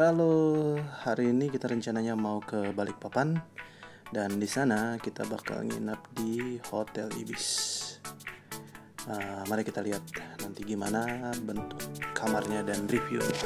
Halo, hari ini kita rencananya mau ke Balikpapan dan di sana kita bakal nginap di Hotel Ibis. Uh, mari kita lihat nanti gimana bentuk kamarnya dan reviewnya.